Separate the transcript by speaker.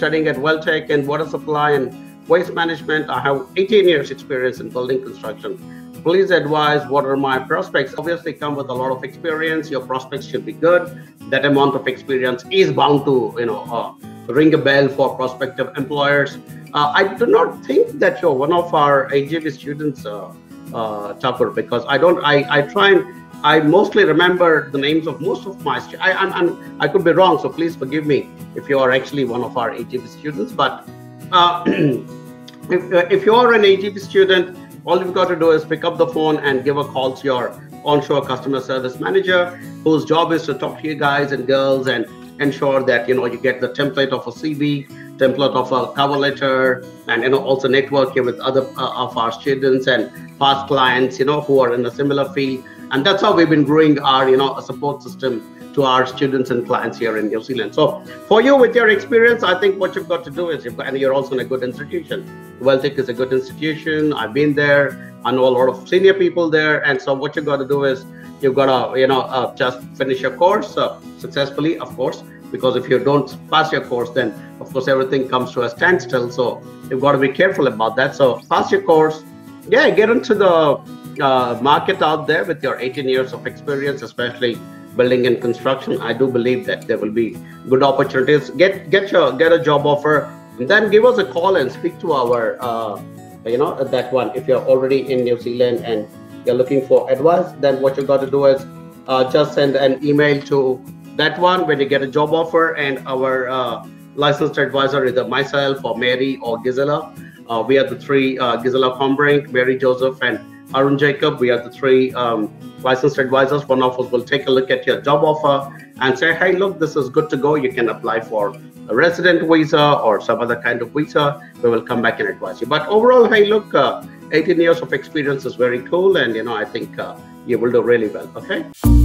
Speaker 1: studying at Wintec in water supply and waste management. I have 18 years experience in building construction. Please advise what are my prospects. Obviously, come with a lot of experience. Your prospects should be good. That amount of experience is bound to, you know, uh, ring a bell for prospective employers. Uh, I do not think that you're one of our AJV students, uh, uh, because I don't. I I try and I mostly remember the names of most of my students. I, I'm, I'm, i could be wrong, so please forgive me if you are actually one of our AJV students. But uh, if, uh, if you are an AJV student, all you've got to do is pick up the phone and give a call to your onshore customer service manager, whose job is to talk to you guys and girls and ensure that you know you get the template of a CV, template of a cover letter, and you know also networking with other uh, of our students and past clients, you know, who are in a similar field and that's how we've been growing our you know support system to our students and clients here in New Zealand. So for you with your experience, I think what you've got to do is you've got, and you're also in a good institution. Wintec is a good institution. I've been there. I know a lot of senior people there. And so what you've got to do is you've got to, you know, uh, just finish your course uh, successfully, of course, because if you don't pass your course, then of course everything comes to a standstill. So you've got to be careful about that. So pass your course. Yeah, get into the uh, market out there with your 18 years of experience, especially building and construction, I do believe that there will be good opportunities. Get get your get a job offer, and then give us a call and speak to our, uh, you know, that one. If you're already in New Zealand and you're looking for advice, then what you got to do is uh, just send an email to that one when you get a job offer, and our uh, licensed advisor, either myself or Mary or Gisela. Uh, we are the three, uh, Gisela Combrink, Mary Joseph, and Arun Jacob. We are the three um, licensed advisors. One of us will take a look at your job offer and say, hey, look, this is good to go. You can apply for a resident visa or some other kind of visa. We will come back and advise you. But overall, hey, look, uh, 18 years of experience is very cool. And, you know, I think uh, you will do really well. Okay.